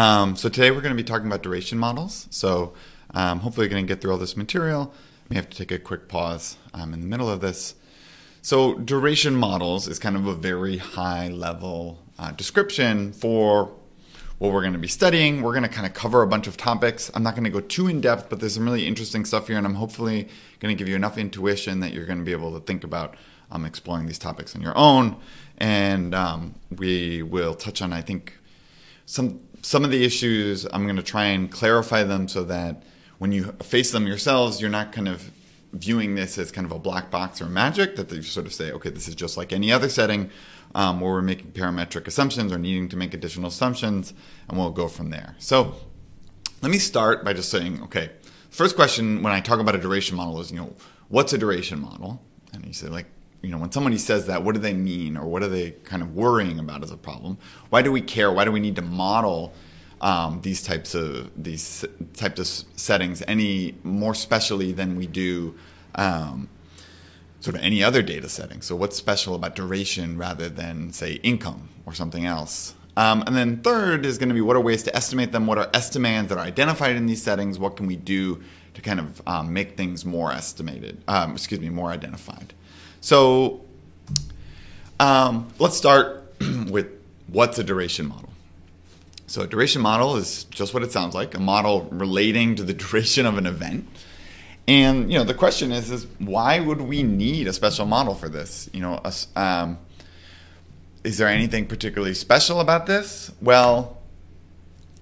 Um, so today we're going to be talking about duration models. So um, hopefully we're going to get through all this material. We have to take a quick pause um, in the middle of this. So duration models is kind of a very high level uh, description for what we're going to be studying. We're going to kind of cover a bunch of topics. I'm not going to go too in depth, but there's some really interesting stuff here, and I'm hopefully going to give you enough intuition that you're going to be able to think about um, exploring these topics on your own. And um, we will touch on, I think, some some of the issues. I'm going to try and clarify them so that when you face them yourselves, you're not kind of viewing this as kind of a black box or magic. That they sort of say, okay, this is just like any other setting um, where we're making parametric assumptions or needing to make additional assumptions, and we'll go from there. So let me start by just saying, okay, first question when I talk about a duration model is, you know, what's a duration model? And you say, like, you know, when somebody says that, what do they mean, or what are they kind of worrying about as a problem? Why do we care? Why do we need to model um, these types of these types of settings any more specially than we do um, sort of any other data setting? So, what's special about duration rather than say income or something else? Um, and then third is going to be what are ways to estimate them? What are estimands that are identified in these settings? What can we do to kind of um, make things more estimated? Um, excuse me, more identified. So um, let's start with what's a duration model. So a duration model is just what it sounds like, a model relating to the duration of an event. And you know the question is, is why would we need a special model for this? You know, um, is there anything particularly special about this? Well,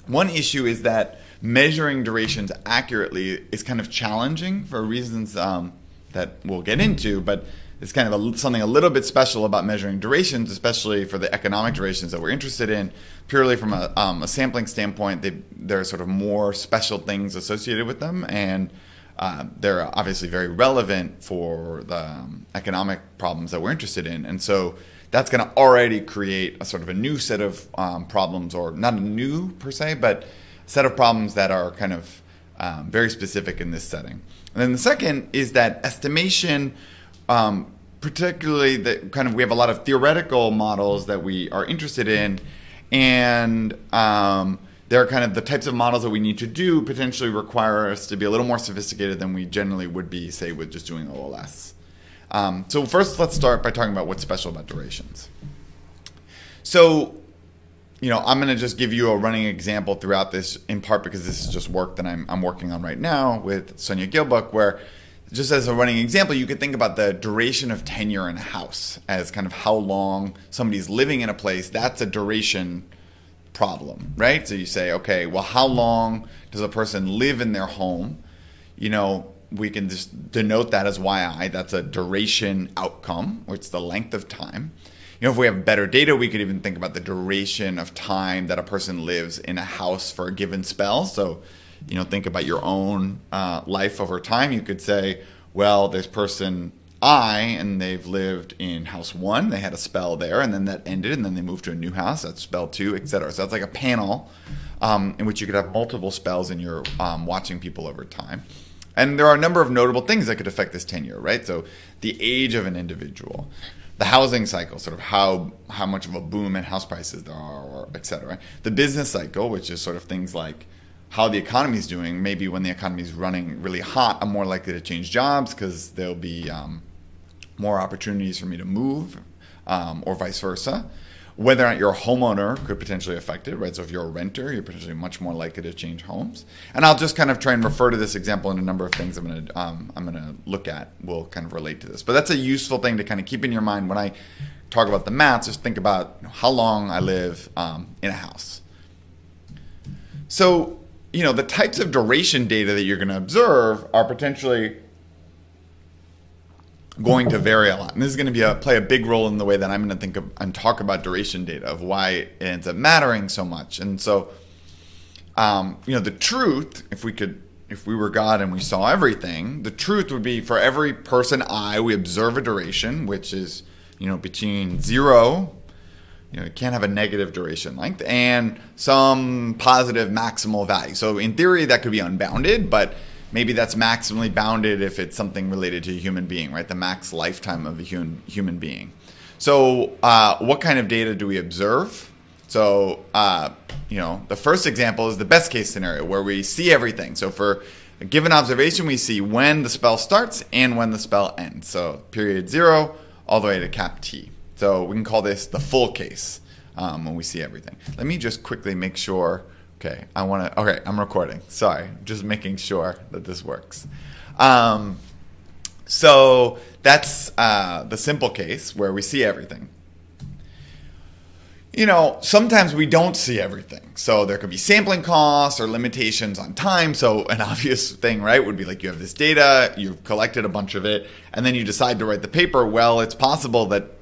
one issue is that measuring durations accurately is kind of challenging for reasons um, that we'll get into, but it's kind of a, something a little bit special about measuring durations, especially for the economic durations that we're interested in. Purely from a, um, a sampling standpoint, they, there are sort of more special things associated with them, and uh, they're obviously very relevant for the um, economic problems that we're interested in. And so that's going to already create a sort of a new set of um, problems, or not a new per se, but a set of problems that are kind of um, very specific in this setting. And then the second is that estimation um, particularly that kind of we have a lot of theoretical models that we are interested in, and um, they're kind of the types of models that we need to do potentially require us to be a little more sophisticated than we generally would be, say, with just doing OLS. Um, so first, let's start by talking about what's special about durations. So, you know, I'm going to just give you a running example throughout this, in part because this is just work that I'm, I'm working on right now with Sonia Gilbukh, where just as a running example, you could think about the duration of tenure in a house as kind of how long somebody's living in a place. That's a duration problem, right? So you say, okay, well, how long does a person live in their home? You know, we can just denote that as YI. That's a duration outcome, or it's the length of time. You know, if we have better data, we could even think about the duration of time that a person lives in a house for a given spell. So you know think about your own uh, life over time you could say well this person i and they've lived in house one they had a spell there and then that ended and then they moved to a new house that's spell two etc so that's like a panel um, in which you could have multiple spells and you're um, watching people over time. And there are a number of notable things that could affect this tenure right? So the age of an individual the housing cycle, sort of how how much of a boom in house prices there are, or et cetera. The business cycle, which is sort of things like how the economy is doing. Maybe when the economy is running really hot, I'm more likely to change jobs because there'll be um, more opportunities for me to move, um, or vice versa. Whether or not you're a homeowner could potentially affect it, right? So if you're a renter, you're potentially much more likely to change homes. And I'll just kind of try and refer to this example in a number of things I'm going to um, I'm to look at. Will kind of relate to this, but that's a useful thing to kind of keep in your mind when I talk about the math. Just think about how long I live um, in a house. So you know the types of duration data that you're going to observe are potentially going to vary a lot. And this is going to be a, play a big role in the way that i'm going to think of, and talk about duration data of why it ends up mattering so much. And so um, you know the truth if we could if we were god and we saw everything the truth would be for every person i we observe a duration which is you know between zero you know, it can't have a negative duration length and some positive maximal value. So in theory, that could be unbounded, but maybe that's maximally bounded if it's something related to a human being, right? The max lifetime of a human human being. So uh, what kind of data do we observe? So, uh, you know, the first example is the best case scenario where we see everything. So for a given observation, we see when the spell starts and when the spell ends. So period zero all the way to cap t. So we can call this the full case um, when we see everything. Let me just quickly make sure. Okay, I want to. Okay, I'm recording. Sorry, just making sure that this works. Um, so that's uh, the simple case where we see everything you know, sometimes we don't see everything. So there could be sampling costs or limitations on time. So an obvious thing, right, would be like you have this data, you've collected a bunch of it, and then you decide to write the paper. Well, it's possible that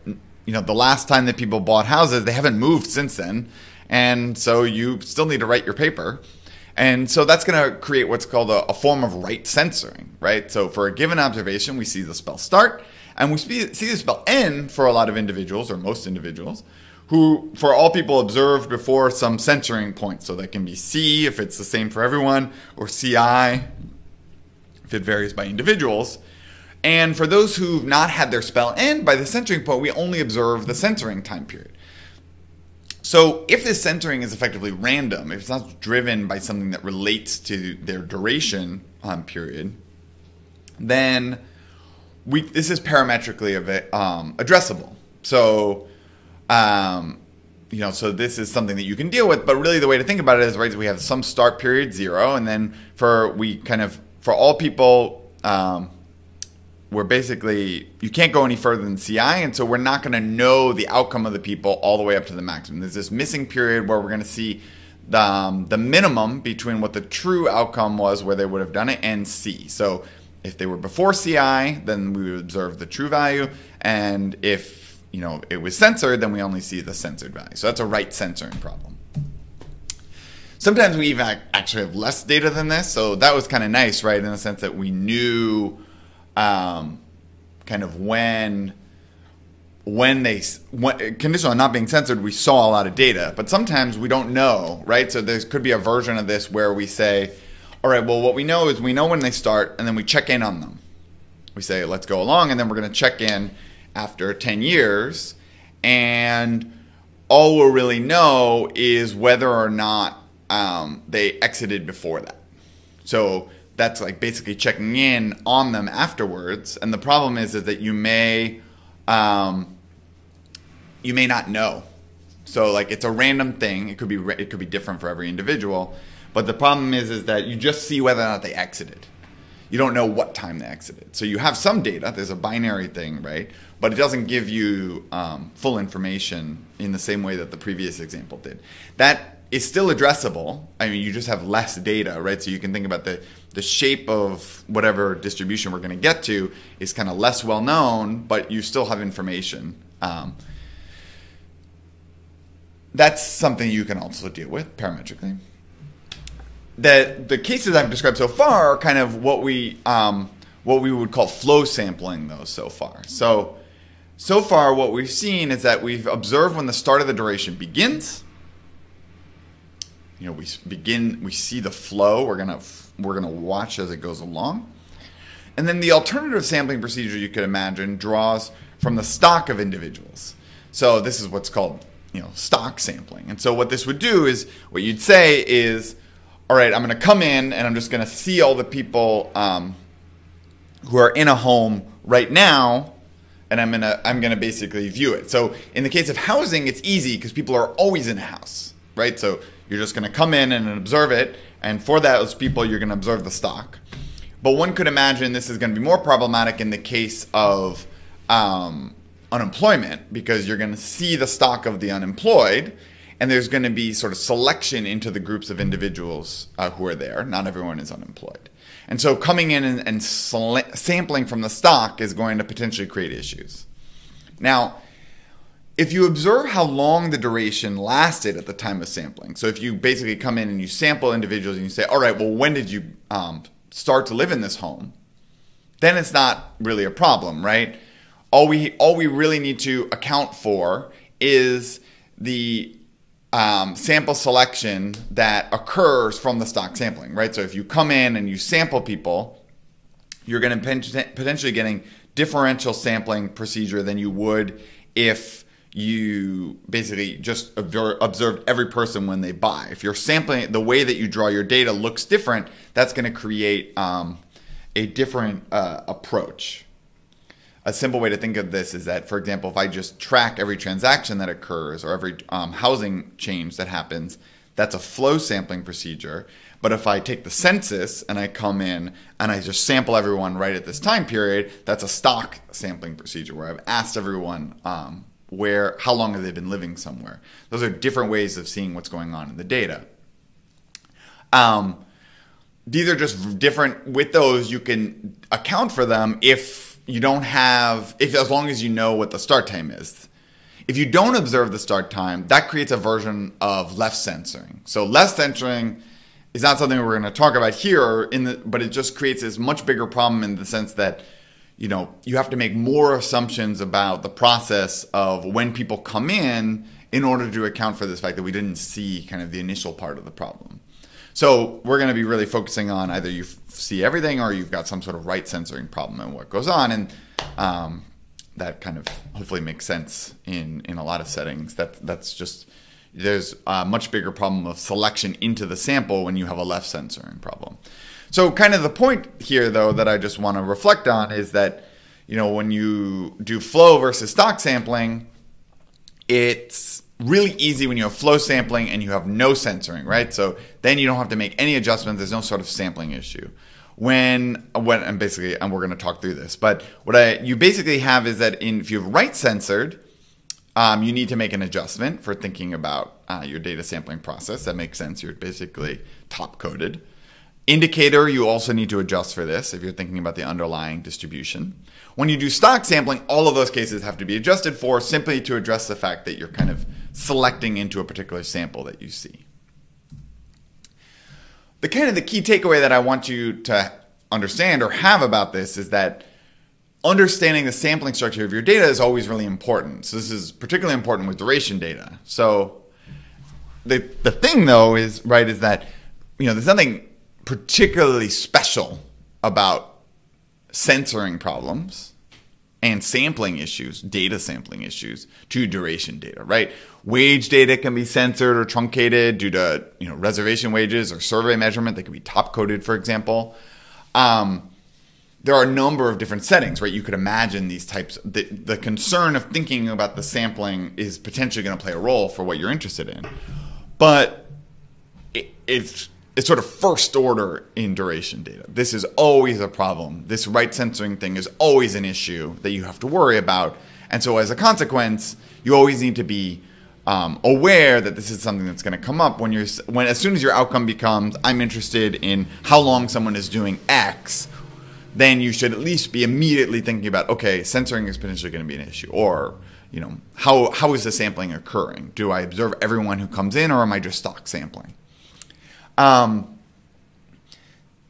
you know the last time that people bought houses, they haven't moved since then, and so you still need to write your paper. And so that's going to create what's called a, a form of right censoring, right? So for a given observation, we see the spell start, and we see the spell end for a lot of individuals or most individuals who, for all people, observed before some censoring point. So that can be C if it's the same for everyone, or CI if it varies by individuals. And for those who've not had their spell end by the censoring point, we only observe the censoring time period. So if this censoring is effectively random, if it's not driven by something that relates to their duration um, period, then we this is parametrically um, addressable. So um, you know, so this is something that you can deal with, but really the way to think about it is right. We have some start period zero, and then for we kind of for all people, um, we're basically you can't go any further than CI, and so we're not going to know the outcome of the people all the way up to the maximum. There's this missing period where we're going to see the, um, the minimum between what the true outcome was where they would have done it and C. So if they were before CI, then we would observe the true value, and if you know it was censored, then we only see the censored value. So that's a right censoring problem. Sometimes we even actually have less data than this, so that was kind of nice, right? In the sense that we knew um, kind of when when they when, conditional on not being censored, we saw a lot of data, but sometimes we don't know, right? So there could be a version of this where we say, all right, well, what we know is we know when they start, and then we check in on them. We say, let's go along, and then we're going to check in after 10 years. And all we'll really know is whether or not um, they exited before that. So that's like basically checking in on them afterwards. And the problem is, is that you may um, you may not know. So like it's a random thing. It could be it could be different for every individual. But the problem is is that you just see whether or not they exited you don't know what time they exited. So you have some data. There's a binary thing, right? But it doesn't give you um, full information in the same way that the previous example did. That is still addressable. I mean, you just have less data, right? So you can think about the the shape of whatever distribution we're going to get to is kind of less well known, but you still have information. Um, that's something you can also deal with parametrically that the cases I've described so far are kind of what we um, what we would call flow sampling those so far. So so far what we've seen is that we've observed when the start of the duration begins. You know, we begin we see the flow. We're gonna we're gonna watch as it goes along. And then the alternative sampling procedure you could imagine draws from the stock of individuals. So this is what's called, you know, stock sampling. And so what this would do is what you'd say is all right, I'm going to come in and I'm just going to see all the people um, who are in a home right now, and I'm gonna I'm gonna basically view it. So in the case of housing, it's easy because people are always in a house, right? So you're just going to come in and observe it, and for those people, you're going to observe the stock. But one could imagine this is going to be more problematic in the case of um, unemployment because you're going to see the stock of the unemployed and there's going to be sort of selection into the groups of individuals uh, who are there. Not everyone is unemployed. And so coming in and, and sl- sampling from the stock is going to potentially create issues. Now, if you observe how long the duration lasted at the time of sampling, so if you basically come in and you sample individuals and you say, all right, well, when did you um, start to live in this home? Then it's not really a problem, right? All we all we really need to account for is the um, sample selection that occurs from the stock sampling, right? So if you come in and you sample people, you're going to potentially getting differential sampling procedure than you would if you basically just observe every person when they buy. If you're sampling the way that you draw your data looks different, that's going to create um, a different uh, approach. A simple way to think of this is that, for example, if I just track every transaction that occurs or every um, housing change that happens, that's a flow sampling procedure. But if I take the census and I come in and I just sample everyone right at this time period, that's a stock sampling procedure where I've asked everyone um, where, how long have they been living somewhere. Those are different ways of seeing what's going on in the data. Um, these are just different. With those, you can account for them if you don't have, if as long as you know what the start time is. If you don't observe the start time, that creates a version of left censoring. So left censoring is not something we're going to talk about here, in the, but it just creates this much bigger problem in the sense that you know you have to make more assumptions about the process of when people come in in order to account for this fact that we didn't see kind of the initial part of the problem. So we're going to be really focusing on either you see everything or you've got some sort of right censoring problem and what goes on, and um, that kind of hopefully makes sense in in a lot of settings. That that's just there's a much bigger problem of selection into the sample when you have a left censoring problem. So kind of the point here though that I just want to reflect on is that you know when you do flow versus stock sampling, it's really easy when you have flow sampling and you have no censoring, right? So then you don't have to make any adjustments. There's no sort of sampling issue. When when and basically and we're going to talk through this, but what I you basically have is that in if you have right censored, um, you need to make an adjustment for thinking about uh, your data sampling process. That makes sense. You're basically top coded. Indicator, you also need to adjust for this if you're thinking about the underlying distribution. When you do stock sampling, all of those cases have to be adjusted for simply to address the fact that you're kind of selecting into a particular sample that you see. The kind of the key takeaway that I want you to understand or have about this is that understanding the sampling structure of your data is always really important. So this is particularly important with duration data. So the the thing though is right is that you know there's nothing particularly special about censoring problems and sampling issues, data sampling issues to duration data, right? Wage data can be censored or truncated due to, you know, reservation wages or survey measurement. They can be top coded, for example. Um, there are a number of different settings, right? You could imagine these types. The, the concern of thinking about the sampling is potentially going to play a role for what you're interested in, but it, it's it's sort of first order in duration data. This is always a problem. This right censoring thing is always an issue that you have to worry about, and so as a consequence, you always need to be um, aware that this is something that's going to come up when you're when as soon as your outcome becomes I'm interested in how long someone is doing X then you should at least be immediately thinking about okay, censoring is potentially going to be an issue, or you know, how how is the sampling occurring? Do I observe everyone who comes in, or am I just stock sampling? Um,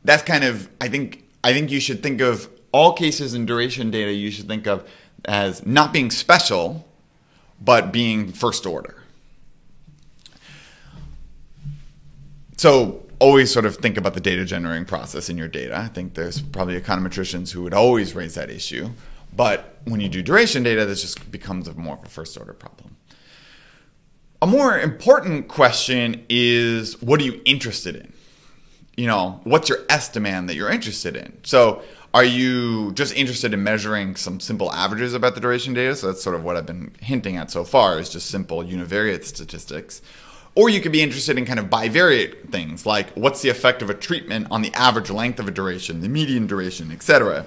that's kind of I think I think you should think of all cases in duration data. You should think of as not being special, but being first order. So always sort of think about the data generating process in your data. I think there's probably econometricians who would always raise that issue. But when you do duration data, this just becomes a more of a first order problem. A more important question is what are you interested in? You know, what's your estimand that you're interested in? So, are you just interested in measuring some simple averages about the duration data? So that's sort of what I've been hinting at so far is just simple univariate statistics. Or you could be interested in kind of bivariate things like what's the effect of a treatment on the average length of a duration, the median duration, etc.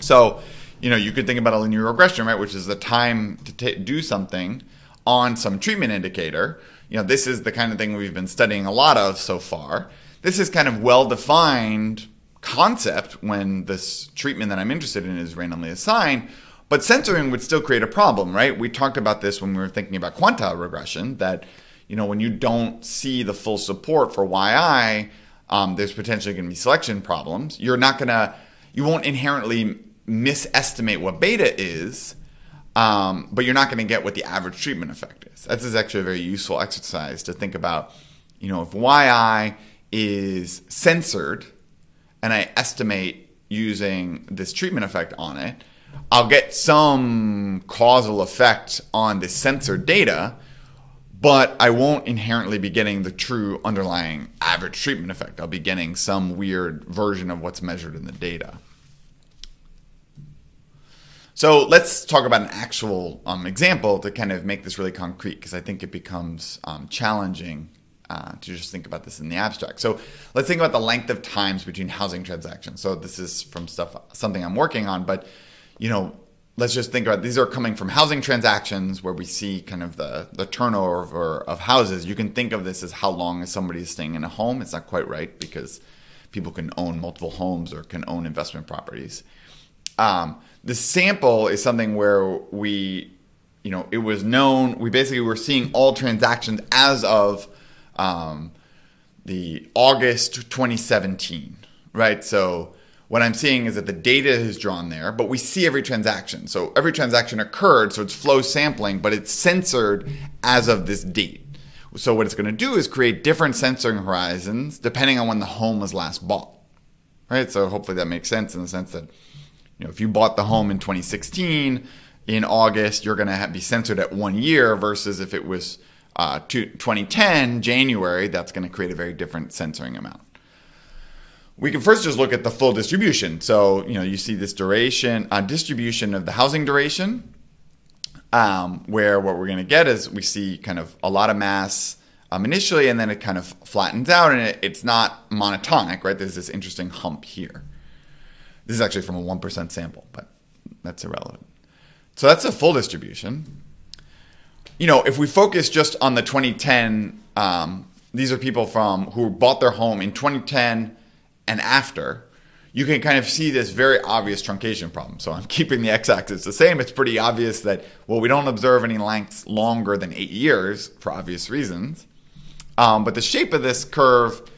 So, you know, you could think about a linear regression, right, which is the time to do something on some treatment indicator. You know, this is the kind of thing we've been studying a lot of so far. This is kind of well defined concept when this treatment that I'm interested in is randomly assigned. But censoring would still create a problem, right? We talked about this when we were thinking about quantile regression that you know, when you don't see the full support for YI, um, there's potentially going to be selection problems. You're not going to, you won't inherently misestimate what beta is, um, but you're not going to get what the average treatment effect is. This is actually a very useful exercise to think about. You know, if YI is censored and I estimate using this treatment effect on it, I'll get some causal effect on the censored data, but I won't inherently be getting the true underlying average treatment effect. I'll be getting some weird version of what's measured in the data. So let's talk about an actual um, example to kind of make this really concrete because I think it becomes um, challenging uh, to just think about this in the abstract. So let's think about the length of times between housing transactions. So this is from stuff something I'm working on, but you know, let's just think about these are coming from housing transactions where we see kind of the the turnover of houses. You can think of this as how long is somebody staying in a home. It's not quite right because people can own multiple homes or can own investment properties. Um, the sample is something where we, you know, it was known. We basically were seeing all transactions as of um, the August 2017, right? So what I'm seeing is that the data is drawn there, but we see every transaction. So every transaction occurred, so it's flow sampling, but it's censored as of this date. So what it's going to do is create different censoring horizons depending on when the home was last bought. Right? So hopefully that makes sense in the sense that you know, if you bought the home in 2016 in August, you're going to be censored at one year versus if it was uh, 2010 January, that's going to create a very different censoring amount. We can first just look at the full distribution. So you know, you see this duration uh, distribution of the housing duration, um, where what we're going to get is we see kind of a lot of mass um, initially, and then it kind of flattens out, and it, it's not monotonic, right? There's this interesting hump here. This is actually from a 1% sample, but that's irrelevant. So that's a full distribution. You know, if we focus just on the 2010, um, these are people from who bought their home in 2010 and after. You can kind of see this very obvious truncation problem. So I'm keeping the x-axis the same. It's pretty obvious that well, we don't observe any lengths longer than eight years for obvious reasons. Um, but the shape of this curve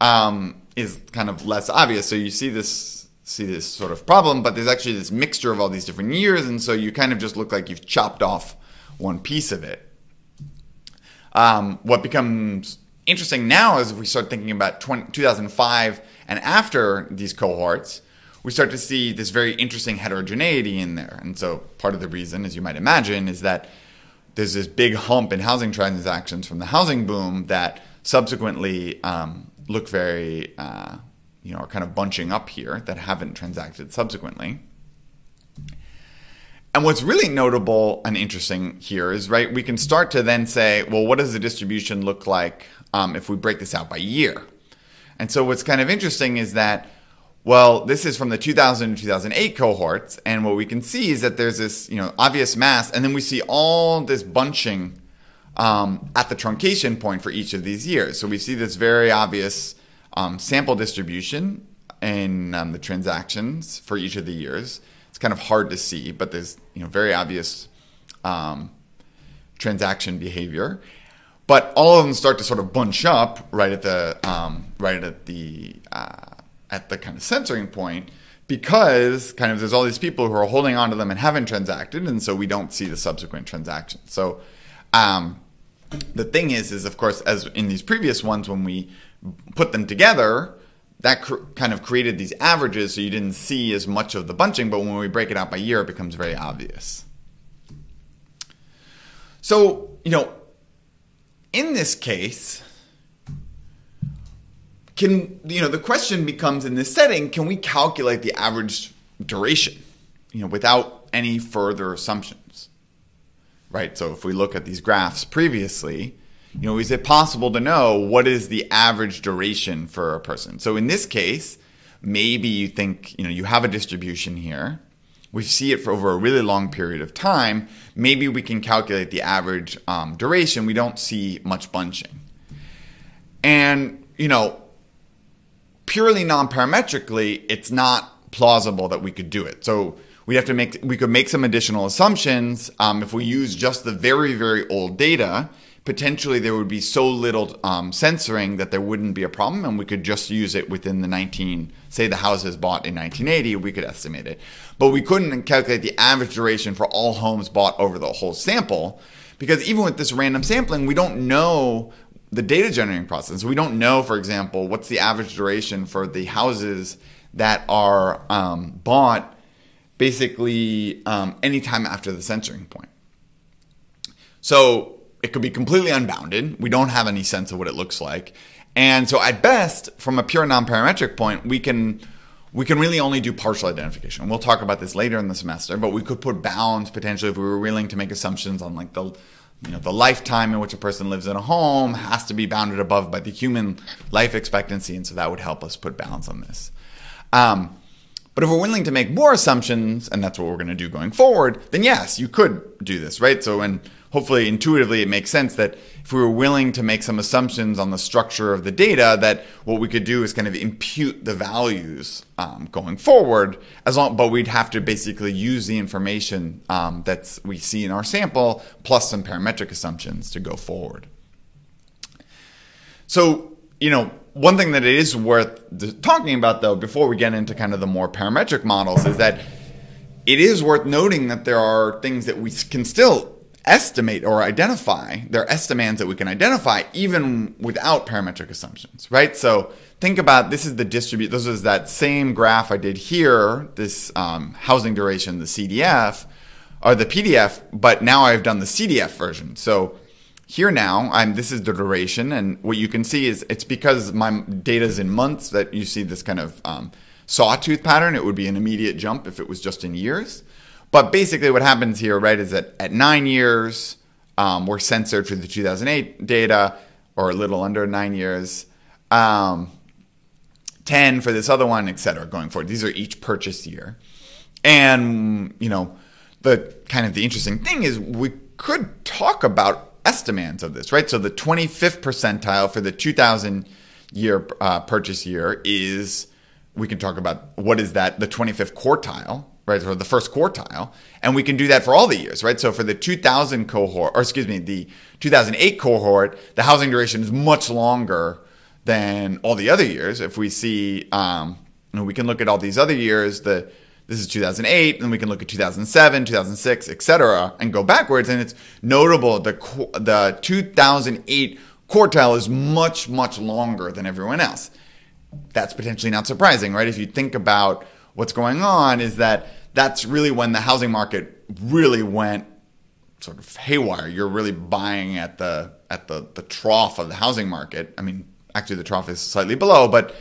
um, is kind of less obvious. So you see this see this sort of problem, but there's actually this mixture of all these different years, and so you kind of just look like you've chopped off one piece of it. Um, what becomes interesting now is if we start thinking about 20, 2005 and after these cohorts, we start to see this very interesting heterogeneity in there. And so part of the reason, as you might imagine, is that there's this big hump in housing transactions from the housing boom that subsequently um, look very uh, you know, are kind of bunching up here that haven't transacted subsequently. And what's really notable and interesting here is, right, we can start to then say, well, what does the distribution look like um, if we break this out by year? And so what's kind of interesting is that, well, this is from the 2000 to 2008 cohorts, and what we can see is that there's this, you know, obvious mass, and then we see all this bunching um, at the truncation point for each of these years. So we see this very obvious um, sample distribution in um, the transactions for each of the years. It's kind of hard to see, but there's you know very obvious um, transaction behavior. But all of them start to sort of bunch up right at the um, right at the uh, at the kind of censoring point because kind of there's all these people who are holding on to them and haven't transacted, and so we don't see the subsequent transactions. So um, the thing is, is of course, as in these previous ones, when we put them together, that cr- kind of created these averages so you didn't see as much of the bunching, but when we break it out by year, it becomes very obvious. So, you know, in this case, can, you know, the question becomes in this setting, can we calculate the average duration, you know, without any further assumptions? Right? So if we look at these graphs previously, you know, is it possible to know what is the average duration for a person? So in this case, maybe you think, you know, you have a distribution here. We see it for over a really long period of time. Maybe we can calculate the average um, duration. We don't see much bunching. And, you know, purely non-parametrically, it's not plausible that we could do it. So we have to make, we could make some additional assumptions. Um, if we use just the very, very old data, potentially there would be so little um, censoring that there wouldn't be a problem and we could just use it within the 19 say the houses bought in 1980 we could estimate it but we couldn't calculate the average duration for all homes bought over the whole sample because even with this random sampling we don't know the data generating process we don't know for example what's the average duration for the houses that are um, bought basically um, anytime after the censoring point. So it could be completely unbounded. We don't have any sense of what it looks like. And so at best, from a pure non-parametric point, we can we can really only do partial identification. We'll talk about this later in the semester, but we could put bounds potentially if we were willing to make assumptions on like the you know the lifetime in which a person lives in a home has to be bounded above by the human life expectancy, and so that would help us put bounds on this. Um, but if we're willing to make more assumptions, and that's what we're going to do going forward, then yes, you could do this, right? So when hopefully intuitively it makes sense that if we were willing to make some assumptions on the structure of the data, that what we could do is kind of impute the values um, going forward, as long, but we'd have to basically use the information um, that we see in our sample plus some parametric assumptions to go forward. So, you know, one thing that it is worth talking about though, before we get into kind of the more parametric models, is that it is worth noting that there are things that we can still estimate or identify. There are estimands that we can identify even without parametric assumptions, right? So think about this is the distribute. This is that same graph I did here, this um, housing duration, the CDF, or the PDF, but now I've done the CDF version. So here now, I'm this is the duration, and what you can see is it's because my data is in months that you see this kind of um, sawtooth pattern. It would be an immediate jump if it was just in years. But basically, what happens here, right, is that at nine years, um, we're censored for the 2008 data, or a little under nine years. Um, 10 for this other one, et cetera, going forward. These are each purchase year. And, you know, the kind of the interesting thing is we could talk about estimates of this, right? So the 25th percentile for the 2000 year uh, purchase year is, we can talk about what is that, the 25th quartile, right? For the first quartile. And we can do that for all the years, right? So for the 2000 cohort, or excuse me, the 2008 cohort, the housing duration is much longer than all the other years. If we see, um, you know, we can look at all these other years, the, this is 2008, and we can look at 2007, 2006, etc., and go backwards. And it's notable the the 2008 quartile is much much longer than everyone else. That's potentially not surprising, right? If you think about what's going on is that that's really when the housing market really went sort of haywire. You're really buying at the at the, the trough of the housing market. I mean, actually the trough is slightly below, but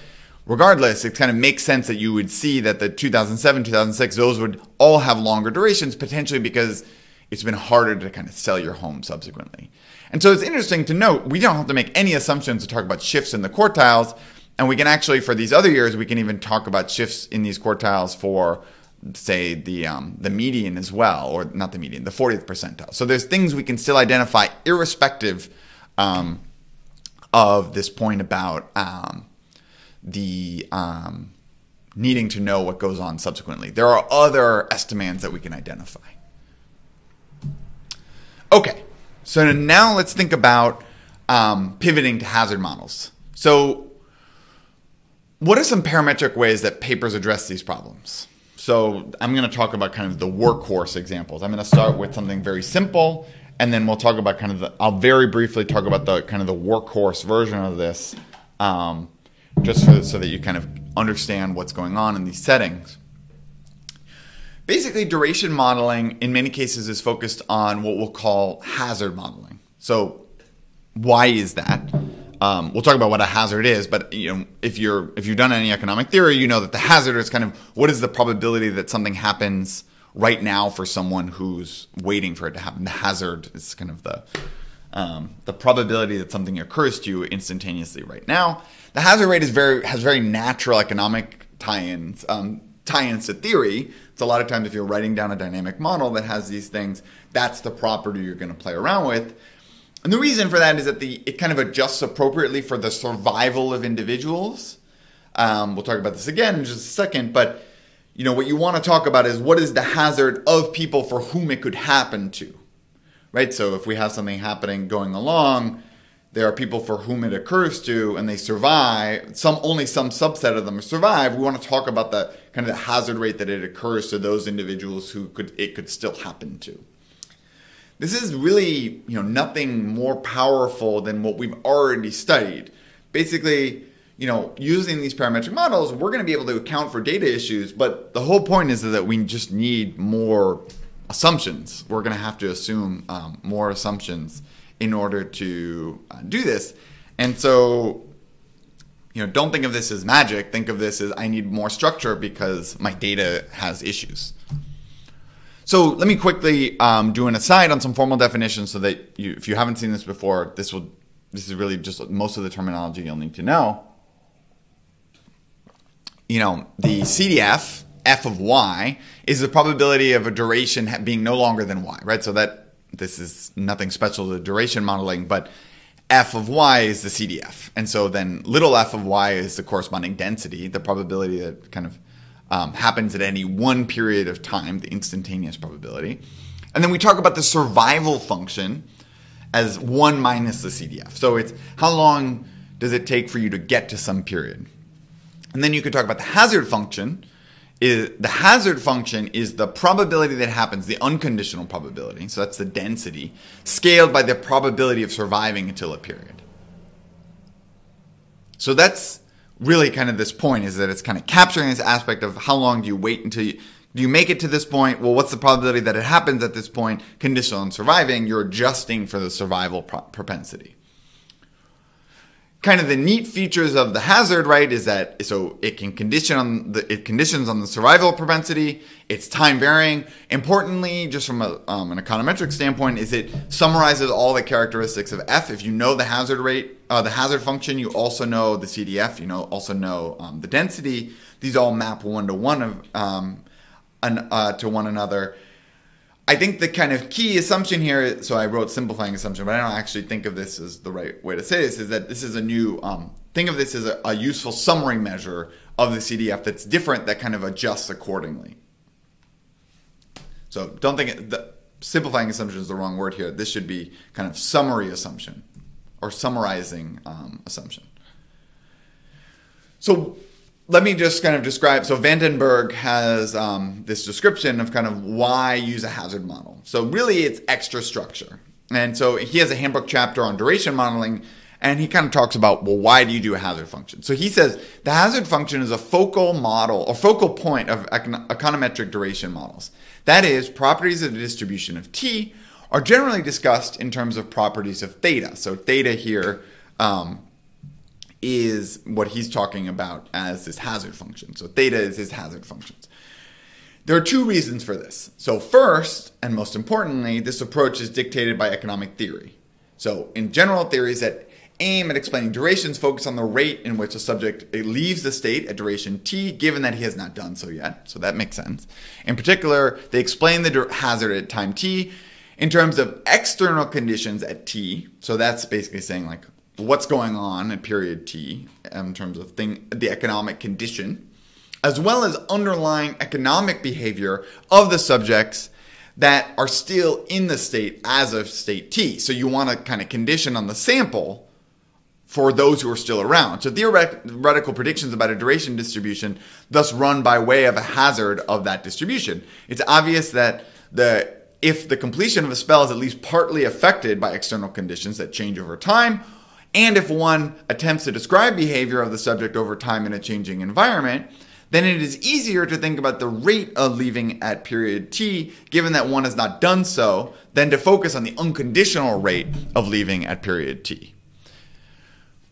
regardless, it kind of makes sense that you would see that the 2007, 2006, those would all have longer durations potentially because it's been harder to kind of sell your home subsequently. And so it's interesting to note we don't have to make any assumptions to talk about shifts in the quartiles and we can actually, for these other years, we can even talk about shifts in these quartiles for, say, the um, the median as well, or not the median, the 40th percentile. So there's things we can still identify irrespective um, of this point about um, the um, needing to know what goes on subsequently. There are other estimands that we can identify. Okay, so now let's think about um, pivoting to hazard models. So what are some parametric ways that papers address these problems? So I'm going to talk about kind of the workhorse examples. I'm going to start with something very simple, and then we'll talk about kind of the. I'll very briefly talk about the kind of the workhorse version of this, um, just so, so that you kind of understand what's going on in these settings. Basically, duration modeling in many cases is focused on what we'll call hazard modeling. So, why is that? Um, we'll talk about what a hazard is, but you know, if you're if you've done any economic theory, you know that the hazard is kind of what is the probability that something happens right now for someone who's waiting for it to happen. The hazard is kind of the um, the probability that something occurs to you instantaneously right now. The hazard rate is very has very natural economic tie-ins um, tie-ins to theory. So a lot of times if you're writing down a dynamic model that has these things, that's the property you're going to play around with. And the reason for that is that the it kind of adjusts appropriately for the survival of individuals. Um, we'll talk about this again in just a second, but you know what you want to talk about is what is the hazard of people for whom it could happen to, right? So if we have something happening going along, there are people for whom it occurs to, and they survive. Some only some subset of them survive. We want to talk about the kind of the hazard rate that it occurs to those individuals who could it could still happen to. This is really, you know, nothing more powerful than what we've already studied. Basically, you know, using these parametric models, we're going to be able to account for data issues. But the whole point is that we just need more assumptions. We're going to have to assume um, more assumptions in order to uh, do this. And so, you know, don't think of this as magic. Think of this as I need more structure because my data has issues. So let me quickly um, do an aside on some formal definitions so that you, if you haven't seen this before, this will this is really just most of the terminology you'll need to know. You know, the CDF f of y is the probability of a duration being no longer than y, right? So that this is nothing special to duration modeling, but f of y is the CDF. And so then little f of y is the corresponding density, the probability that kind of um, happens at any one period of time, the instantaneous probability. And then we talk about the survival function as 1 minus the CDF. So it's how long does it take for you to get to some period. And then you could talk about the hazard function. Is the hazard function is the probability that happens, the unconditional probability. So that's the density scaled by the probability of surviving until a period. So that's really kind of this point is that it's kind of capturing this aspect of how long do you wait until you do you make it to this point? Well, what's the probability that it happens at this point? Conditional on surviving, you're adjusting for the survival pro- propensity. Kind of the neat features of the hazard, right, is that so it can condition on the it conditions on the survival propensity. It's time varying. Importantly, just from a, um, an econometric standpoint, is it summarizes all the characteristics of f. If you know the hazard rate, uh, the hazard function, you also know the CDF. You know also know um, the density. These all map one to one of um, an, uh, to one another. I think the kind of key assumption here, so I wrote simplifying assumption, but I don't actually think of this as the right way to say this, is that this is a new, um, think of this as a, a useful summary measure of the CDF that's different that kind of adjusts accordingly. So don't think it, the simplifying assumption is the wrong word here. This should be kind of summary assumption or summarizing um, assumption. So let me just kind of describe. So van den Berg has um, this description of kind of why use a hazard model. So really, it's extra structure. And so he has a handbook chapter on duration modeling, and he kind of talks about well, why do you do a hazard function? So he says the hazard function is a focal model or focal point of econ- econometric duration models. That is, properties of the distribution of t are generally discussed in terms of properties of theta. So theta here. Um, is what he's talking about as this hazard function. So theta is his hazard functions. There are two reasons for this. So, first, and most importantly, this approach is dictated by economic theory. So, in general, theories that aim at explaining durations focus on the rate in which a subject leaves the state at duration t, given that he has not done so yet. So, that makes sense. In particular, they explain the hazard at time t in terms of external conditions at t. So, that's basically saying, like, what's going on at period T in terms of thing, the economic condition, as well as underlying economic behavior of the subjects that are still in the state as of state T. So you want to kind of condition on the sample for those who are still around. So theoretical predictions about a duration distribution thus run by way of a hazard of that distribution. It's obvious that the if the completion of a spell is at least partly affected by external conditions that change over time, and if one attempts to describe behavior of the subject over time in a changing environment, then it is easier to think about the rate of leaving at period t, given that one has not done so, than to focus on the unconditional rate of leaving at period t.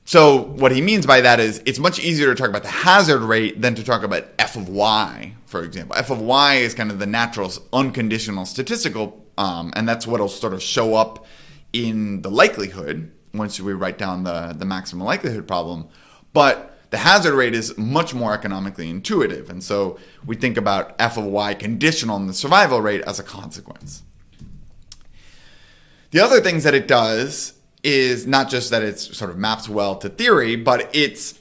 So, what he means by that is it's much easier to talk about the hazard rate than to talk about f of y, for example. f of y is kind of the natural unconditional statistical, um, and that's what will sort of show up in the likelihood once we write down the, the maximum likelihood problem. But the hazard rate is much more economically intuitive. And so we think about f of y conditional on the survival rate as a consequence. The other things that it does is not just that it sort of maps well to theory, but it's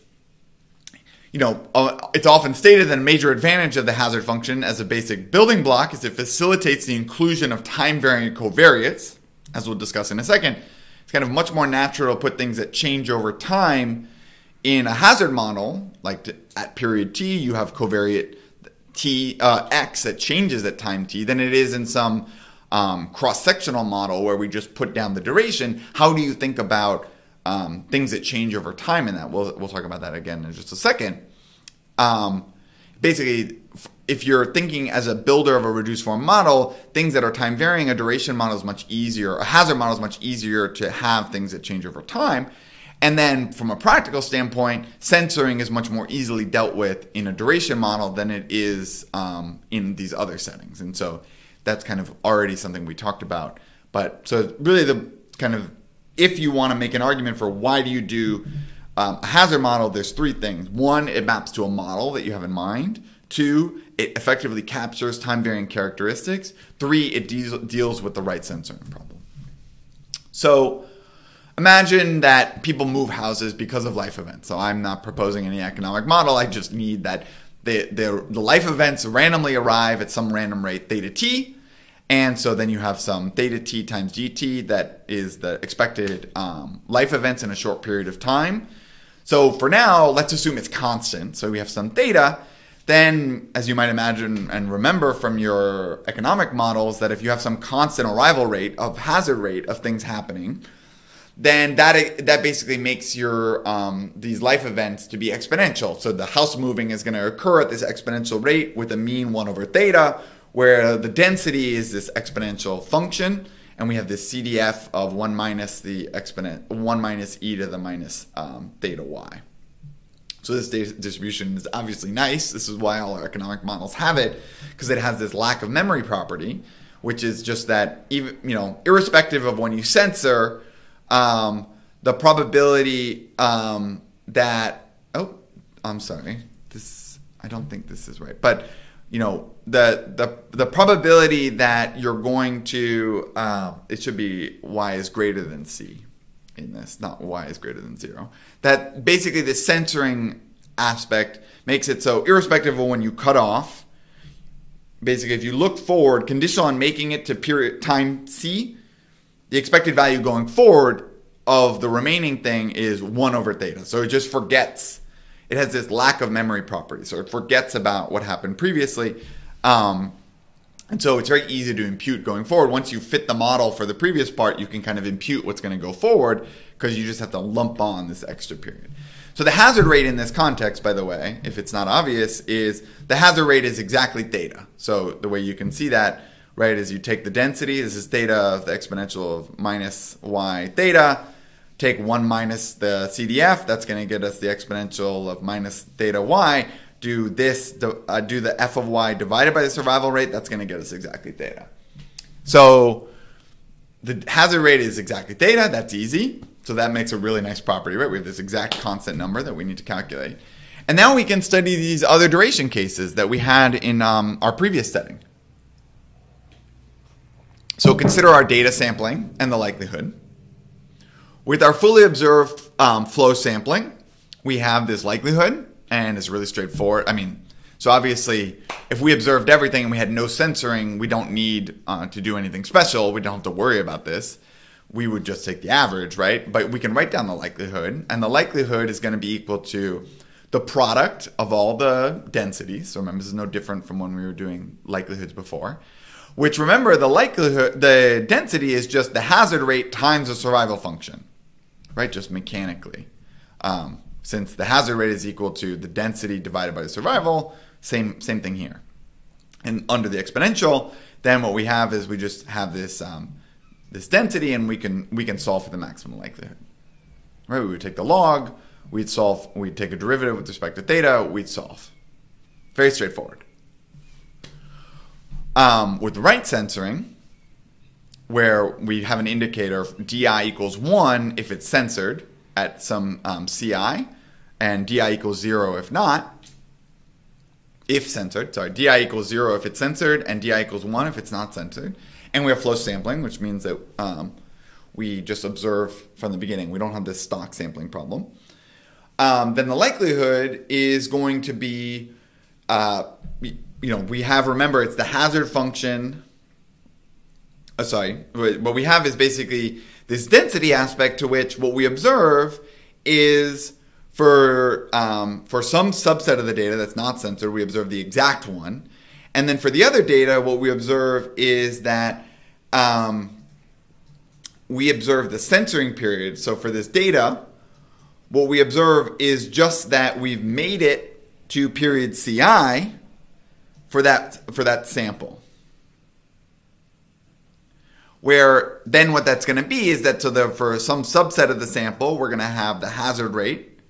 you know, uh, it's often stated that a major advantage of the hazard function as a basic building block is it facilitates the inclusion of time varying covariates, as we'll discuss in a second, kind of much more natural to put things that change over time in a hazard model, like to, at period t, you have covariate t uh, x that changes at time t, than it is in some um, cross-sectional model where we just put down the duration. How do you think about um, things that change over time in that. We'll we'll talk about that again in just a second. Um, basically, if you're thinking as a builder of a reduced form model, things that are time varying, a duration model is much easier. A hazard model is much easier to have things that change over time. And then from a practical standpoint, censoring is much more easily dealt with in a duration model than it is um, in these other settings. And so that's kind of already something we talked about. But so really the kind of if you want to make an argument for why do you do um, a hazard model, there's three things. One, it maps to a model that you have in mind. Two, it effectively captures time varying characteristics. Three, it de- deals with the right censoring problem. So imagine that people move houses because of life events. So I'm not proposing any economic model. I just need that the, the, life events randomly arrive at some random rate theta t. And so then you have some theta t times gt that is the expected um, life events in a short period of time. So for now, let's assume it's constant. So we have some theta. Then, as you might imagine and remember from your economic models, that if you have some constant arrival rate of hazard rate of things happening, then that that basically makes your um, these life events to be exponential. So the house moving is going to occur at this exponential rate with a mean one over theta, where the density is this exponential function and we have this CDF of 1 minus the exponent, 1 minus e to the minus um, theta y. So this distribution is obviously nice. This is why all our economic models have it, because it has this lack of memory property, which is just that even you know, irrespective of when you censor, um, the probability um, that oh, I'm sorry, this I don't think this is right, but you know the the the probability that you're going to uh, it should be y is greater than c in this, not y is greater than zero. That basically the censoring aspect makes it so irrespective of when you cut off. Basically, if you look forward, conditional on making it to period time c, the expected value going forward of the remaining thing is one over theta. So it just forgets it has this lack of memory property. So it forgets about what happened previously. Um, and so it's very easy to impute going forward. Once you fit the model for the previous part, you can kind of impute what's going to go forward because you just have to lump on this extra period. So the hazard rate in this context, by the way, if it's not obvious, is the hazard rate is exactly theta. So the way you can see that, right, is you take the density, this is theta of the exponential of minus y theta, take 1 minus the CDF, that's going to get us the exponential of minus theta y. Do this, uh, do the f of y divided by the survival rate, that's going to get us exactly theta. So the hazard rate is exactly theta, that's easy. So that makes a really nice property, right? We have this exact constant number that we need to calculate. And now we can study these other duration cases that we had in um, our previous setting. So consider our data sampling and the likelihood. With our fully observed um, flow sampling, we have this likelihood, and it's really straightforward. I mean, so obviously, if we observed everything and we had no censoring, we don't need uh, to do anything special. We don't have to worry about this. We would just take the average, right? But we can write down the likelihood, and the likelihood is going to be equal to the product of all the densities. So remember, this is no different from when we were doing likelihoods before. Which remember, the likelihood, the density is just the hazard rate times the survival function right? Just mechanically. Um, since the hazard rate is equal to the density divided by the survival, same same thing here. And under the exponential, then what we have is we just have this um, this density, and we can we can solve for the maximum likelihood. Right? We would take the log, we'd solve, we'd take a derivative with respect to theta, we'd solve. Very straightforward. Um, with right censoring, where we have an indicator di equals 1 if it's censored at some um, CI, and di equals 0 if not. If censored, sorry, di equals 0 if it's censored, and di equals 1 if it's not censored. And we have flow sampling, which means that um, we just observe from the beginning. We don't have this stock sampling problem. Um, then the likelihood is going to be, uh, you know, we have, remember, it's the hazard function uh, sorry, what we have is basically this density aspect to which what we observe is for um, for some subset of the data that's not censored, we observe the exact one, and then for the other data, what we observe is that um, we observe the censoring period. So for this data, what we observe is just that we've made it to period CI for that for that sample. Where then what that's going to be is that so the, for some subset of the sample, we're going to have the hazard rate,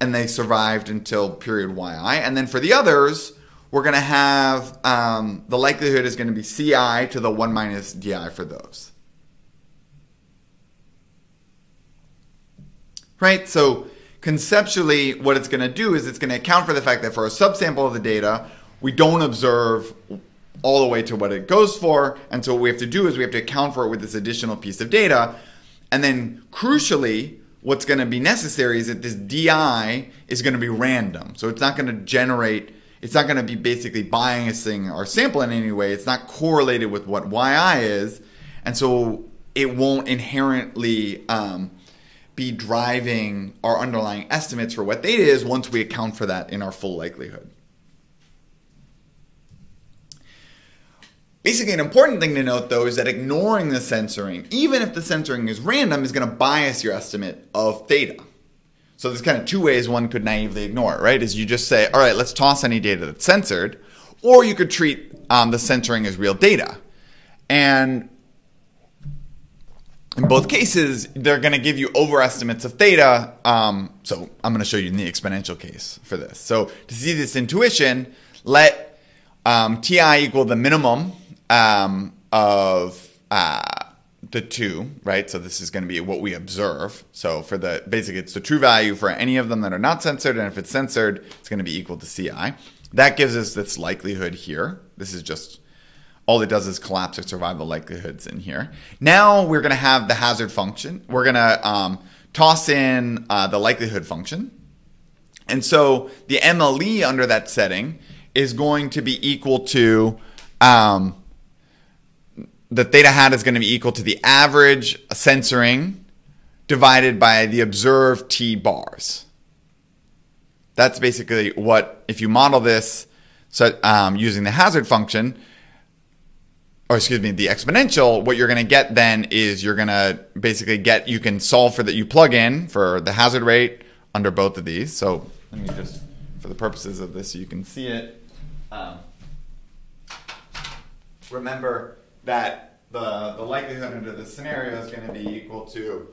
and they survived until period YI, and then for the others, we're going to have um, the likelihood is going to be CI to the 1 minus DI for those. Right? So conceptually, what it's going to do is it's going to account for the fact that for a subsample of the data, we don't observe all the way to what it goes for. And so what we have to do is we have to account for it with this additional piece of data. And then crucially, what's going to be necessary is that this DI is going to be random. So it's not going to generate it's not going to be basically biasing our sample in any way. It's not correlated with what yi is, and so it won't inherently um, be driving our underlying estimates for what theta is once we account for that in our full likelihood. Basically, an important thing to note though is that ignoring the censoring, even if the censoring is random, is going to bias your estimate of theta. So there's kind of two ways one could naively ignore it, right? Is you just say, all right, let's toss any data that's censored, or you could treat um, the censoring as real data. And in both cases, they're going to give you overestimates of theta. Um, so I'm going to show you in the exponential case for this. So to see this intuition, let um, ti equal the minimum um, of uh, the two, right? So this is going to be what we observe. So for the basically, it's the true value for any of them that are not censored, and if it's censored, it's going to be equal to CI. That gives us this likelihood here. This is just all it does is collapse our survival likelihoods in here. Now we're going to have the hazard function. We're going to um, toss in uh, the likelihood function. And so the MLE under that setting is going to be equal to um, the theta hat is going to be equal to the average censoring divided by the observed t bars. That's basically what, if you model this so, um, using the hazard function, or excuse me, the exponential, what you're going to get then is you're going to basically get, you can solve for that, you plug in for the hazard rate under both of these. So let me just, for the purposes of this, so you can see it. Um, remember, that the, the likelihood under this scenario is going to be equal to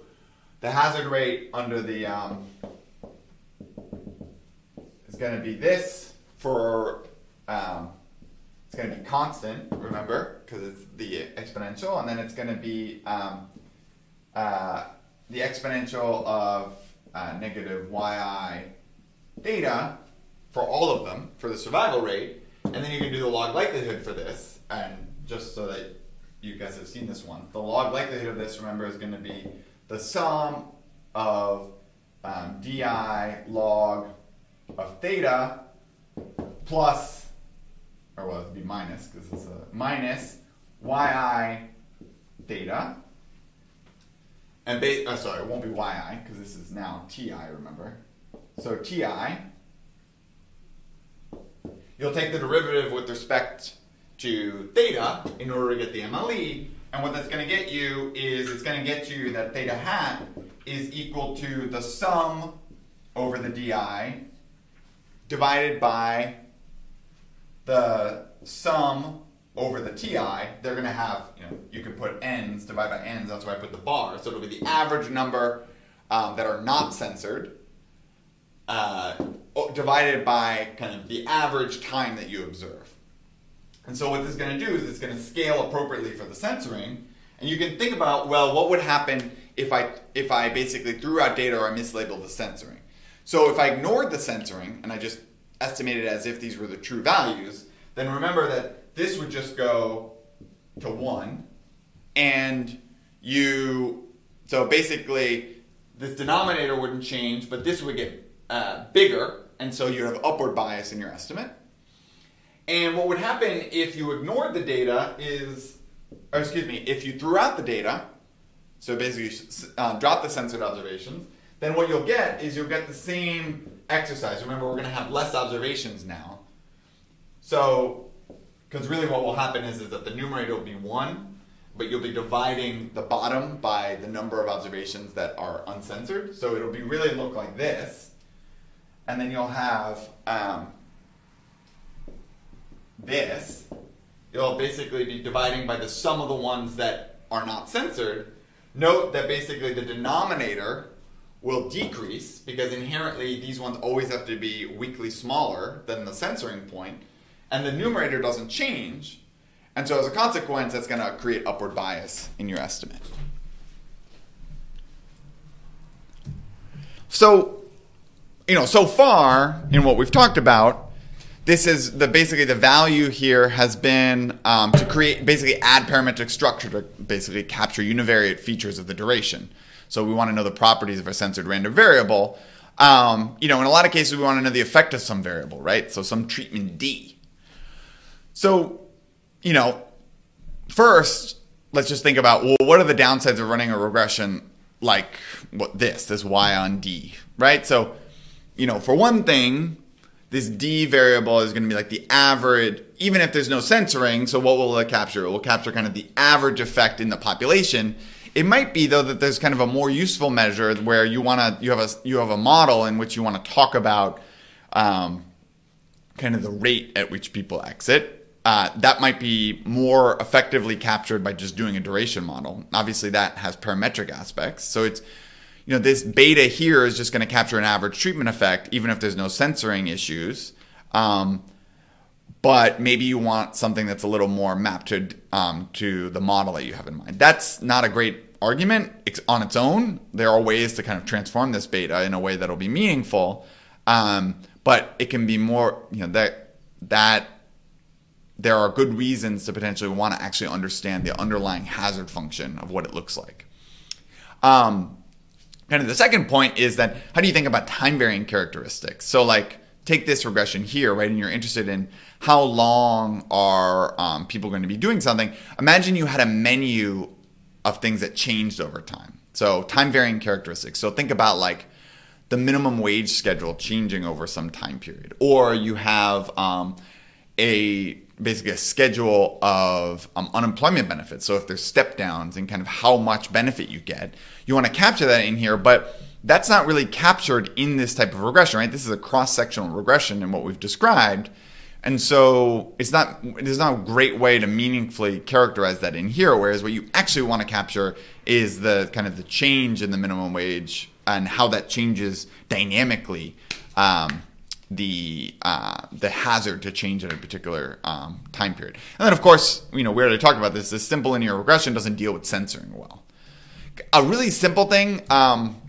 the hazard rate under the um, is going to be this for um, it's going to be constant remember? Because it's the exponential and then it's going to be um, uh, the exponential of uh, negative yi theta for all of them for the survival rate and then you can do the log likelihood for this and just so that you guys have seen this one. The log likelihood of this, remember, is going to be the sum of um, di log of theta plus, or well, it'd be minus because it's a minus yi theta. And ba- oh, sorry, it won't be yi because this is now ti. Remember, so ti. You'll take the derivative with respect to theta in order to get the MLE. And what that's going to get you is it's going to get you that theta hat is equal to the sum over the di divided by the sum over the ti. They're going to have, you know, you can put n's, divide by n's, that's why I put the bar. So it'll be the average number um, that are not censored uh, divided by kind of the average time that you observe. And so what this is going to do is it's going to scale appropriately for the censoring. And you can think about, well, what would happen if I if I basically threw out data or I mislabeled the censoring? So if I ignored the censoring and I just estimated as if these were the true values, then remember that this would just go to one, and you so basically this denominator wouldn't change, but this would get uh, bigger, and so you have upward bias in your estimate. And what would happen if you ignored the data is, or excuse me, if you threw out the data, so basically uh, drop the censored observations, then what you'll get is you'll get the same exercise. Remember, we're going to have less observations now. So, because really what will happen is, is that the numerator will be 1, but you'll be dividing the bottom by the number of observations that are uncensored. So it'll be really look like this. And then you'll have um, this. it'll basically be dividing by the sum of the ones that are not censored. Note that basically the denominator will decrease because inherently these ones always have to be weakly smaller than the censoring point, and the numerator doesn't change. And so as a consequence, that's going to create upward bias in your estimate. So, you know, so far in what we've talked about, this is the basically the value here has been um, to create basically add parametric structure to basically capture univariate features of the duration. So we want to know the properties of a censored random variable. Um, you know, in a lot of cases, we want to know the effect of some variable, right? So some treatment D. So you know, first, let's just think about well, what are the downsides of running a regression like what this, this y on d, right? So, you know, for one thing, this d variable is going to be like the average, even if there's no censoring. So, what will it capture? It will capture kind of the average effect in the population. It might be though that there's kind of a more useful measure where you want to you have a you have a model in which you want to talk about um, kind of the rate at which people exit uh, that might be more effectively captured by just doing a duration model. Obviously, that has parametric aspects. So it's, you know, this beta here is just going to capture an average treatment effect, even if there's no censoring issues. Um, but maybe you want something that's a little more mapped to um, to the model that you have in mind. That's not a great argument on its own. There are ways to kind of transform this beta in a way that'll be meaningful, um, but it can be more, you know, that that there are good reasons to potentially want to actually understand the underlying hazard function of what it looks like. Um, kind of the second point is that how do you think about time varying characteristics? So, like, take this regression here, right? And you're interested in how long are um, people going to be doing something. Imagine you had a menu of things that changed over time. So, time varying characteristics. So, think about like the minimum wage schedule changing over some time period, or you have um, a basically a schedule of um, unemployment benefits. So if there's step downs and kind of how much benefit you get, you want to capture that in here, but that's not really captured in this type of regression, right? This is a cross-sectional regression in what we've described. And so it's not there's not a great way to meaningfully characterize that in here. Whereas what you actually want to capture is the kind of the change in the minimum wage and how that changes dynamically um, the uh, the hazard to change at a particular um, time period. And then, of course, you know, we already talked about this. This simple linear regression doesn't deal with censoring well. A really simple thing um,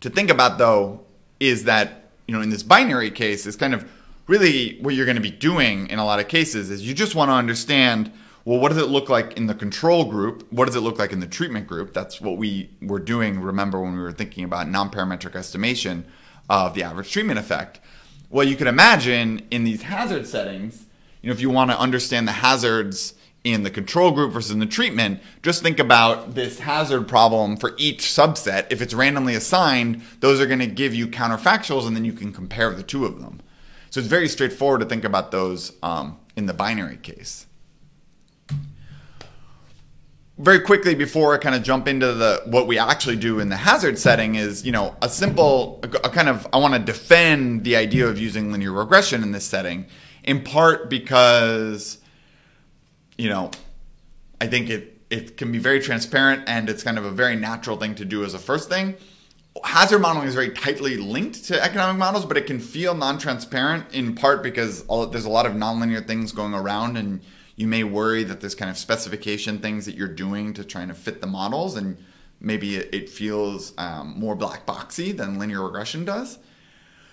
to think about, though, is that you know, in this binary case, is kind of really what you're going to be doing in a lot of cases is you just want to understand well, what does it look like in the control group? What does it look like in the treatment group? That's what we were doing, remember, when we were thinking about non parametric estimation of the average treatment effect well, you could imagine in these hazard settings, you know, if you want to understand the hazards in the control group versus in the treatment, just think about this hazard problem for each subset. If it's randomly assigned, those are going to give you counterfactuals, and then you can compare the two of them. So it's very straightforward to think about those um, in the binary case very quickly before I kind of jump into the what we actually do in the hazard setting is you know a simple a, kind of I want to defend the idea of using linear regression in this setting in part because you know I think it it can be very transparent and it's kind of a very natural thing to do as a first thing. Hazard modeling is very tightly linked to economic models, but it can feel non-transparent in part because all, there's a lot of nonlinear things going around and you may worry that there's kind of specification things that you're doing to trying to fit the models, and maybe it, it feels um, more black boxy than linear regression does.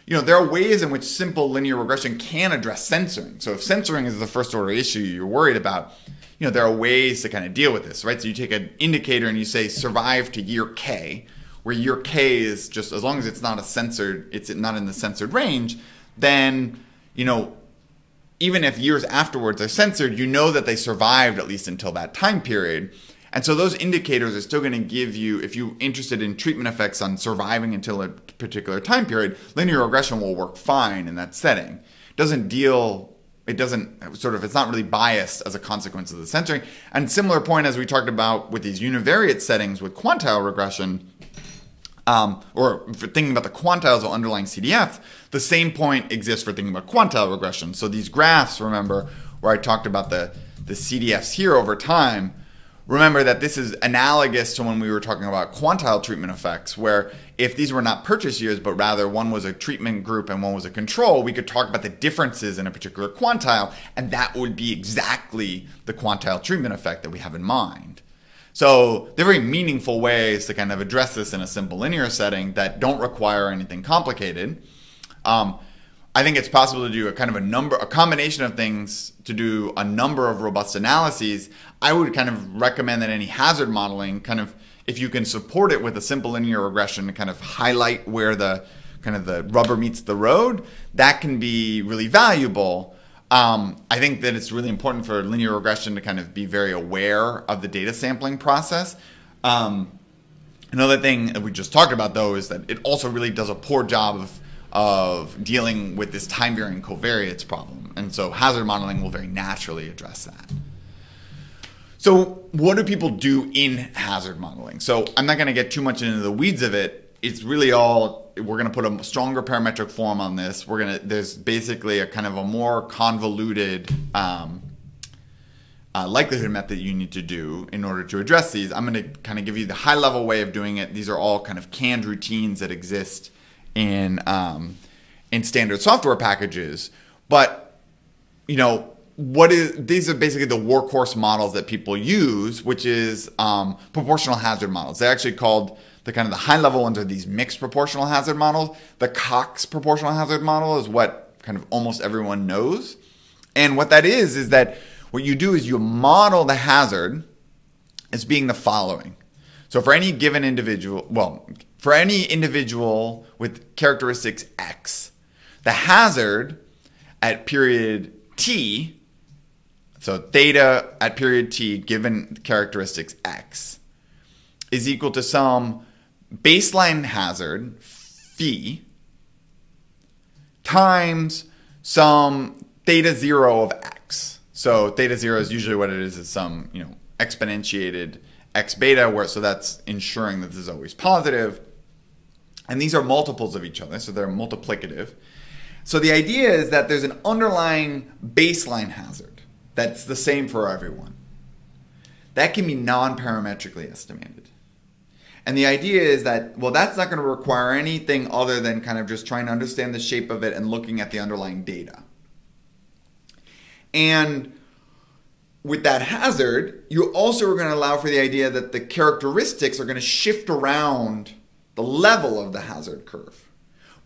You know, there are ways in which simple linear regression can address censoring. So if censoring is the first order issue you're worried about, you know, there are ways to kind of deal with this, right? So you take an indicator and you say survive to year K, where year K is just as long as it's not a censored, it's not in the censored range, then, you know, even if years afterwards they're censored, you know that they survived at least until that time period. And so those indicators are still going to give you, if you're interested in treatment effects on surviving until a particular time period, linear regression will work fine in that setting. It doesn't deal it doesn't sort of it's not really biased as a consequence of the censoring. And similar point as we talked about with these univariate settings with quantile regression, um, or for thinking about the quantiles of underlying CDF, the same point exists for thinking about quantile regression. So these graphs, remember, where I talked about the the CDFs here over time remember that this is analogous to when we were talking about quantile treatment effects, where if these were not purchase years, but rather one was a treatment group and one was a control, we could talk about the differences in a particular quantile, and that would be exactly the quantile treatment effect that we have in mind. So they're very meaningful ways to kind of address this in a simple linear setting that don't require anything complicated. Um, I think it's possible to do a kind of a number, a combination of things to do a number of robust analyses. I would kind of recommend that any hazard modeling kind of, if you can support it with a simple linear regression to kind of highlight where the kind of the rubber meets the road, that can be really valuable. Um, I think that it's really important for linear regression to kind of be very aware of the data sampling process. Um, another thing that we just talked about though is that it also really does a poor job of of dealing with this time varying covariates problem. And so hazard modeling will very naturally address that. So, what do people do in hazard modeling? So, I'm not going to get too much into the weeds of it. It's really all we're going to put a stronger parametric form on this. We're going to there's basically a kind of a more convoluted um, uh, likelihood method you need to do in order to address these. I'm going to kind of give you the high level way of doing it. These are all kind of canned routines that exist in um, in standard software packages. But you know what is these are basically the workhorse models that people use, which is um, proportional hazard models. They're actually called the kind of the high level ones are these mixed proportional hazard models. The Cox proportional hazard model is what kind of almost everyone knows. And what that is is that what you do is you model the hazard as being the following. So for any given individual, well, for any individual with characteristics X, the hazard at period T, so theta at period T given characteristics X, is equal to some baseline hazard phi times some theta zero of X. So theta zero is usually what it is, is some, you know, exponentiated x beta, where so that's ensuring that this is always positive. And these are multiples of each other, so they're multiplicative. So the idea is that there's an underlying baseline hazard that's the same for everyone. That can be non parametrically estimated. And the idea is that, well, that's not going to require anything other than kind of just trying to understand the shape of it and looking at the underlying data. And with that hazard, you also are going to allow for the idea that the characteristics are going to shift around the level of the hazard curve,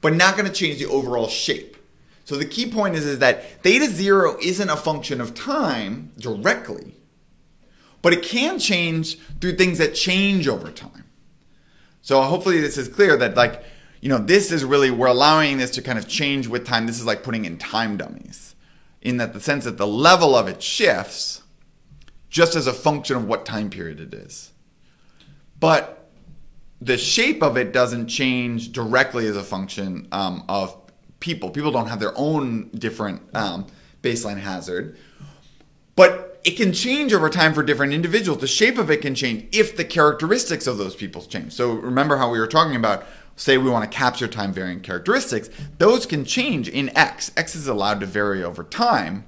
but not going to change the overall shape. So the key point is, is that theta zero isn't a function of time directly, but it can change through things that change over time. So hopefully this is clear that like, you know, this is really, we're allowing this to kind of change with time. This is like putting in time dummies in that the sense that the level of it shifts, just as a function of what time period it is. But the shape of it doesn't change directly as a function um, of people. People don't have their own different um, baseline hazard. But it can change over time for different individuals. The shape of it can change if the characteristics of those people change. So remember how we were talking about, say we want to capture time varying characteristics. Those can change in X. X is allowed to vary over time,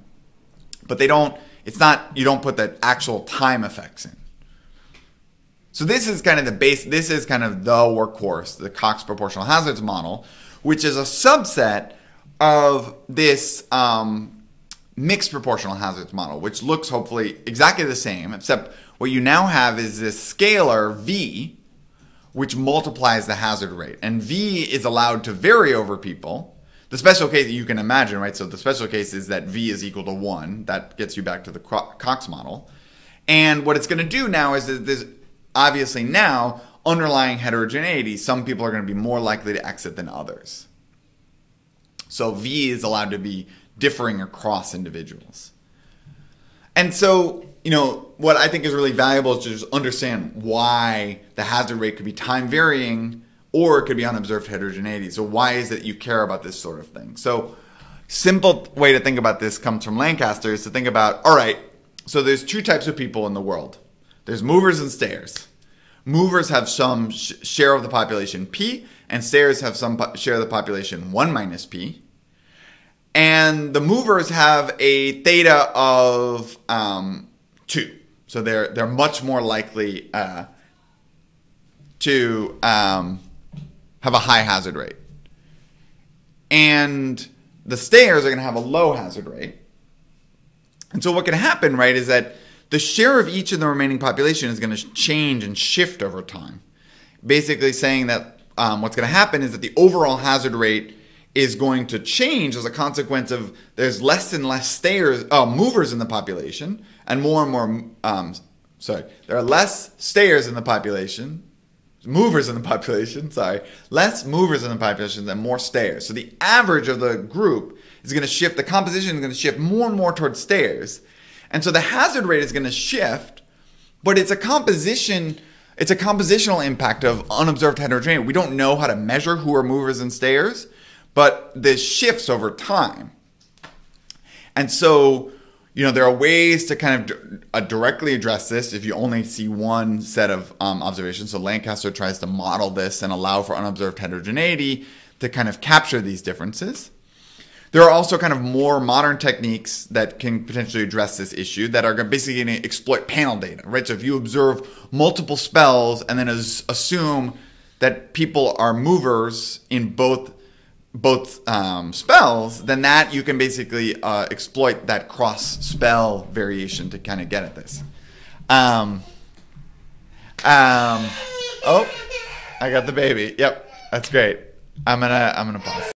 but they don't it's not you don't put the actual time effects in. So this is kind of the base. This is kind of the workhorse, the Cox proportional hazards model, which is a subset of this um, mixed proportional hazards model, which looks hopefully exactly the same, except what you now have is this scalar v, which multiplies the hazard rate, and v is allowed to vary over people the special case that you can imagine, right? So the special case is that V is equal to one. That gets you back to the Cox model. And what it's going to do now is that there's obviously now underlying heterogeneity. Some people are going to be more likely to exit than others. So V is allowed to be differing across individuals. And so, you know, what I think is really valuable is to just understand why the hazard rate could be time varying or it could be unobserved heterogeneity. So why is it you care about this sort of thing? So simple way to think about this comes from Lancaster is to think about all right, so there's two types of people in the world there's movers and stayers. Movers have some sh- share of the population P, and stayers have some po- share of the population 1 minus P. And the movers have a theta of um, 2. So they're, they're much more likely uh, to um, have a high hazard rate. And the stayers are going to have a low hazard rate. And so what can happen, right, is that the share of each of the remaining population is going to change and shift over time. Basically saying that um, what's going to happen is that the overall hazard rate is going to change as a consequence of there's less and less stayers, uh, movers in the population, and more and more. Um, sorry, there are less stayers in the population, movers in the population. Sorry, less movers in the population than more stayers. So the average of the group is going to shift. The composition is going to shift more and more towards stayers, and so the hazard rate is going to shift. But it's a composition. It's a compositional impact of unobserved heterogeneity. We don't know how to measure who are movers and stayers but this shifts over time. And so, you know, there are ways to kind of uh, directly address this if you only see one set of um, observations. So Lancaster tries to model this and allow for unobserved heterogeneity to kind of capture these differences. There are also kind of more modern techniques that can potentially address this issue that are basically going to exploit panel data, right? So if you observe multiple spells and then assume that people are movers in both both um, spells, then that you can basically uh, exploit that cross spell variation to kind of get at this. Um, um, oh, I got the baby. Yep, that's great. I'm gonna I'm gonna pause.